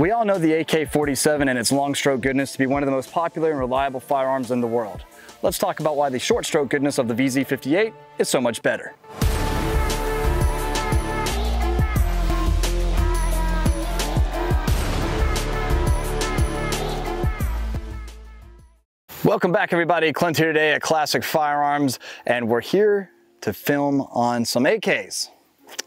We all know the AK-47 and its long stroke goodness to be one of the most popular and reliable firearms in the world. Let's talk about why the short stroke goodness of the VZ58 is so much better. Welcome back everybody, Clint here today at Classic Firearms and we're here to film on some AKs.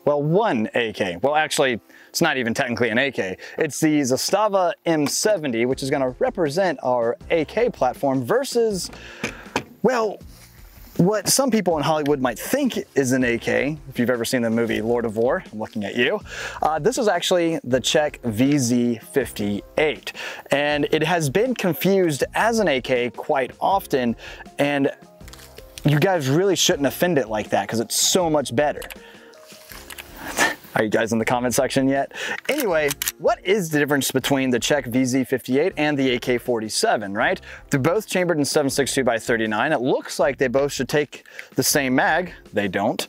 Well, one AK. Well, actually, it's not even technically an AK. It's the Zastava M70, which is gonna represent our AK platform versus, well, what some people in Hollywood might think is an AK, if you've ever seen the movie Lord of War, I'm looking at you. Uh, this is actually the Czech VZ58, and it has been confused as an AK quite often, and you guys really shouldn't offend it like that because it's so much better. Are you guys in the comment section yet? Anyway, what is the difference between the Czech VZ58 and the AK-47, right? They're both chambered in 7.62 by 39. It looks like they both should take the same mag. They don't.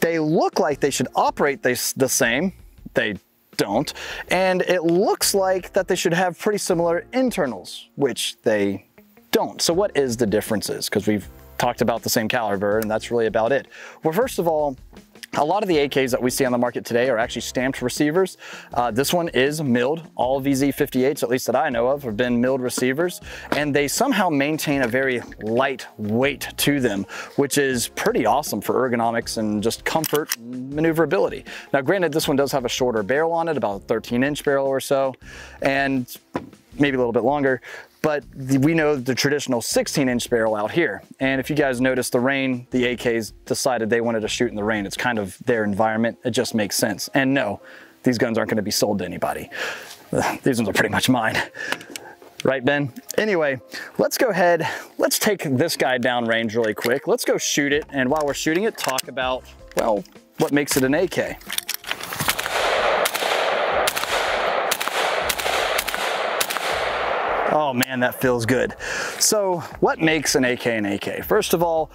They look like they should operate the same. They don't. And it looks like that they should have pretty similar internals, which they don't. So what is the differences? Because we've talked about the same caliber and that's really about it. Well, first of all, a lot of the AKs that we see on the market today are actually stamped receivers. Uh, this one is milled. All VZ58s, at least that I know of, have been milled receivers, and they somehow maintain a very light weight to them, which is pretty awesome for ergonomics and just comfort maneuverability. Now, granted, this one does have a shorter barrel on it, about a 13 inch barrel or so, and maybe a little bit longer, but we know the traditional 16 inch barrel out here. And if you guys notice the rain, the AKs decided they wanted to shoot in the rain. It's kind of their environment. It just makes sense. And no, these guns aren't gonna be sold to anybody. These ones are pretty much mine. Right, Ben? Anyway, let's go ahead. Let's take this guy down range really quick. Let's go shoot it. And while we're shooting it, talk about, well, what makes it an AK. Oh man, that feels good. So what makes an AK an AK? First of all,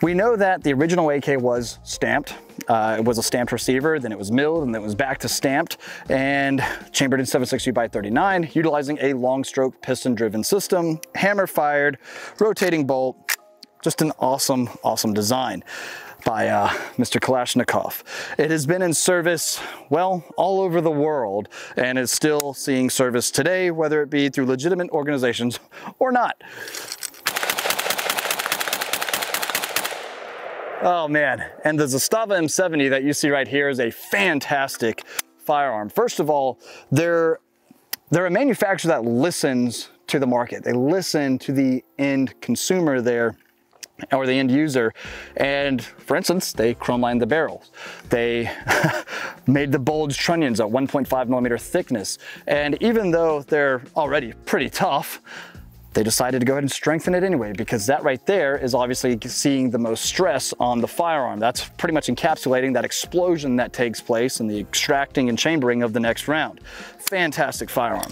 we know that the original AK was stamped. Uh, it was a stamped receiver, then it was milled, and then it was back to stamped and chambered in 7.62 by 39, utilizing a long stroke piston driven system, hammer fired, rotating bolt, just an awesome, awesome design by uh, Mr. Kalashnikov. It has been in service, well, all over the world and is still seeing service today, whether it be through legitimate organizations or not. Oh man, and the Zastava M70 that you see right here is a fantastic firearm. First of all, they're, they're a manufacturer that listens to the market. They listen to the end consumer there or the end user. And for instance, they chrome lined the barrels. They made the bulge trunnions at 1.5 millimeter thickness. And even though they're already pretty tough, they decided to go ahead and strengthen it anyway because that right there is obviously seeing the most stress on the firearm. That's pretty much encapsulating that explosion that takes place and the extracting and chambering of the next round. Fantastic firearm.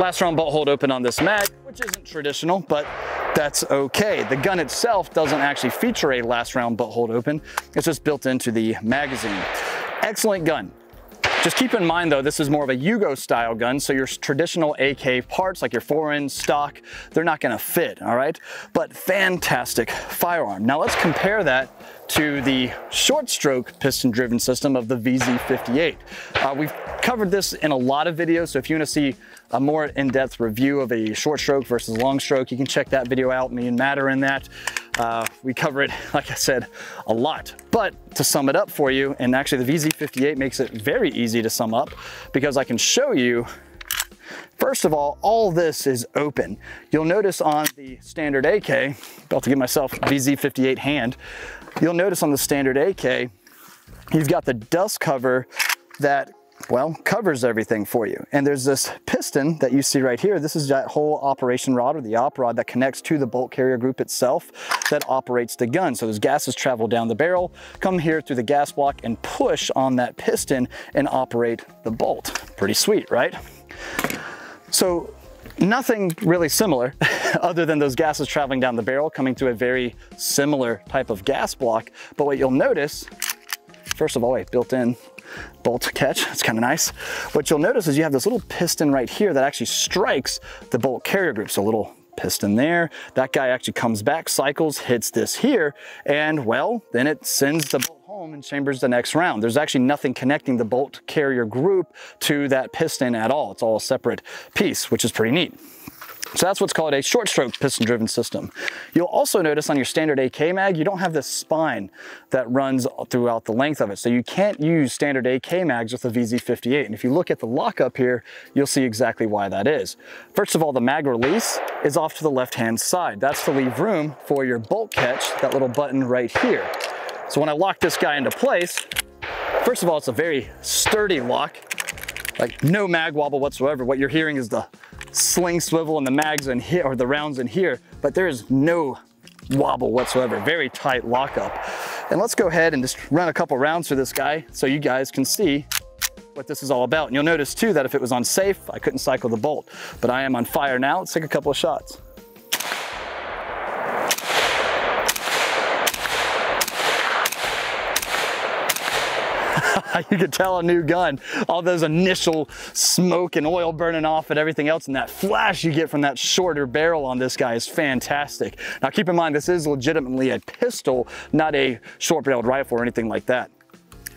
Last round bolt hold open on this mag, which isn't traditional, but that's okay. The gun itself doesn't actually feature a last round bolt hold open. It's just built into the magazine. Excellent gun. Just keep in mind though, this is more of a Yugo style gun, so your traditional AK parts like your foreign stock, they're not gonna fit, all right? But fantastic firearm. Now let's compare that to the short stroke piston driven system of the VZ58. Uh, we've covered this in a lot of videos, so if you wanna see a more in-depth review of a short stroke versus long stroke. You can check that video out, me and Matt are in that. Uh, we cover it, like I said, a lot. But to sum it up for you, and actually the VZ58 makes it very easy to sum up because I can show you First of all, all this is open. You'll notice on the standard AK, about to give myself VZ58 hand, you'll notice on the standard AK, you've got the dust cover that well, covers everything for you. And there's this piston that you see right here. This is that whole operation rod or the op rod that connects to the bolt carrier group itself that operates the gun. So those gases travel down the barrel, come here through the gas block and push on that piston and operate the bolt. Pretty sweet, right? So nothing really similar other than those gases traveling down the barrel coming through a very similar type of gas block. But what you'll notice first of all, a built-in bolt catch. It's kind of nice. What you'll notice is you have this little piston right here that actually strikes the bolt carrier group. So a little piston there. That guy actually comes back, cycles, hits this here, and well, then it sends the bolt home and chambers the next round. There's actually nothing connecting the bolt carrier group to that piston at all. It's all a separate piece, which is pretty neat. So that's what's called a short stroke piston driven system. You'll also notice on your standard AK mag, you don't have this spine that runs throughout the length of it. So you can't use standard AK mags with the VZ58. And if you look at the lockup here, you'll see exactly why that is. First of all, the mag release is off to the left-hand side. That's to leave room for your bolt catch, that little button right here. So when I lock this guy into place, first of all, it's a very sturdy lock, like no mag wobble whatsoever. What you're hearing is the sling swivel and the mags in here, or the rounds in here, but there is no wobble whatsoever. Very tight lockup. And let's go ahead and just run a couple rounds for this guy so you guys can see what this is all about. And you'll notice too that if it was on safe, I couldn't cycle the bolt, but I am on fire now. Let's take a couple of shots. you could tell a new gun. All those initial smoke and oil burning off and everything else and that flash you get from that shorter barrel on this guy is fantastic. Now keep in mind, this is legitimately a pistol, not a short barreled rifle or anything like that.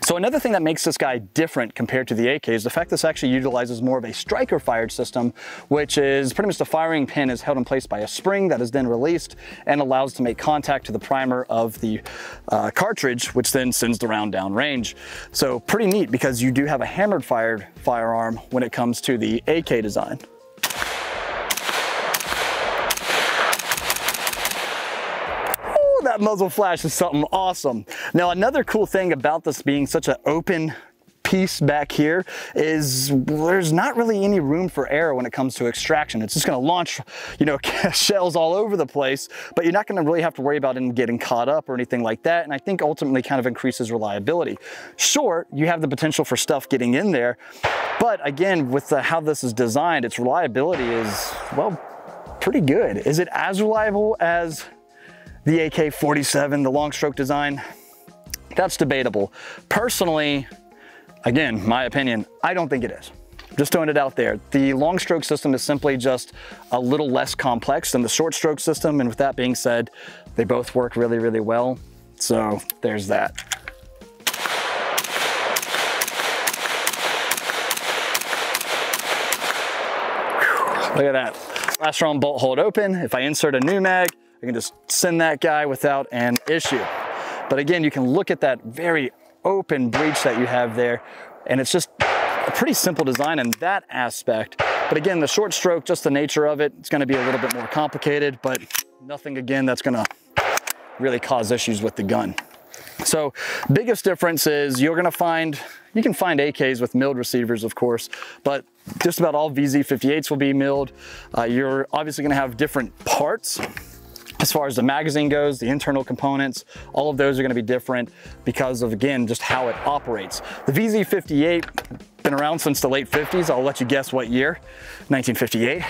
So another thing that makes this guy different compared to the AK is the fact this actually utilizes more of a striker fired system, which is pretty much the firing pin is held in place by a spring that is then released and allows to make contact to the primer of the uh, cartridge, which then sends the round down range. So pretty neat because you do have a hammered fired firearm when it comes to the AK design. That muzzle flash is something awesome. Now, another cool thing about this being such an open piece back here is there's not really any room for error when it comes to extraction. It's just gonna launch, you know, shells all over the place, but you're not gonna really have to worry about it getting caught up or anything like that. And I think ultimately kind of increases reliability. Sure, you have the potential for stuff getting in there, but again, with the, how this is designed, its reliability is, well, pretty good. Is it as reliable as the AK-47, the long stroke design, that's debatable. Personally, again, my opinion, I don't think it is. Just throwing it out there. The long stroke system is simply just a little less complex than the short stroke system. And with that being said, they both work really, really well. So there's that. Look at that. Last round bolt hold open. If I insert a new mag, I can just send that guy without an issue. But again, you can look at that very open breech that you have there, and it's just a pretty simple design in that aspect. But again, the short stroke, just the nature of it, it's gonna be a little bit more complicated, but nothing again that's gonna really cause issues with the gun. So biggest difference is you're gonna find, you can find AKs with milled receivers, of course, but just about all VZ58s will be milled. Uh, you're obviously gonna have different parts as far as the magazine goes, the internal components, all of those are gonna be different because of, again, just how it operates. The VZ58 been around since the late 50s. I'll let you guess what year, 1958.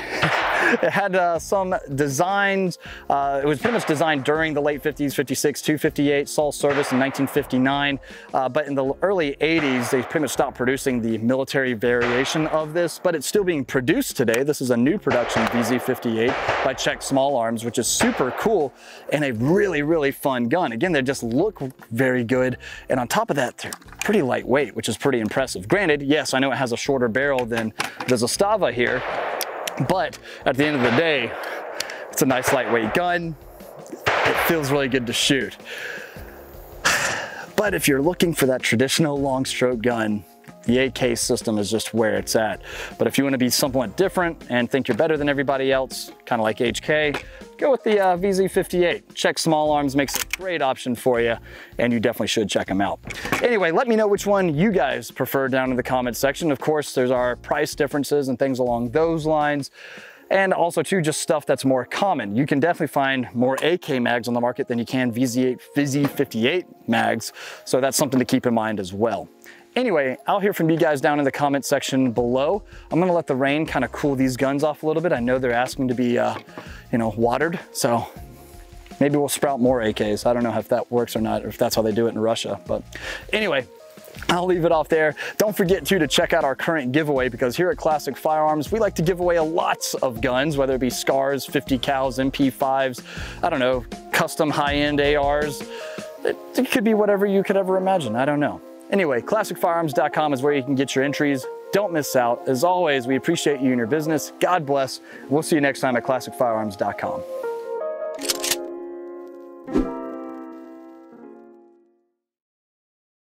it had uh, some designs. Uh, it was pretty much designed during the late 50s, 56 to 58, saw service in 1959. Uh, but in the early 80s, they pretty much stopped producing the military variation of this, but it's still being produced today. This is a new production VZ58 by Czech Small Arms, which is super cool and a really, really fun gun. Again, they just look very good. And on top of that, they're pretty lightweight, which is pretty impressive. Granted, yes, yes, I know it has a shorter barrel than the Zastava here, but at the end of the day, it's a nice lightweight gun. It feels really good to shoot. But if you're looking for that traditional long stroke gun, the AK system is just where it's at. But if you wanna be somewhat different and think you're better than everybody else, kind of like HK, go with the uh, VZ58. Czech Small Arms makes a great option for you, and you definitely should check them out. Anyway, let me know which one you guys prefer down in the comment section. Of course, there's our price differences and things along those lines and also too just stuff that's more common. You can definitely find more AK mags on the market than you can VZ8, VZ58 mags, so that's something to keep in mind as well. Anyway, I'll hear from you guys down in the comment section below. I'm gonna let the rain kind of cool these guns off a little bit. I know they're asking to be, uh, you know, watered, so maybe we'll sprout more AKs. I don't know if that works or not, or if that's how they do it in Russia. But anyway, I'll leave it off there. Don't forget too to check out our current giveaway because here at Classic Firearms, we like to give away a lots of guns, whether it be SCARs, 50 cals, MP5s, I don't know, custom high-end ARs. It, it could be whatever you could ever imagine, I don't know. Anyway, classicfirearms.com is where you can get your entries. Don't miss out. As always, we appreciate you and your business. God bless. We'll see you next time at classicfirearms.com.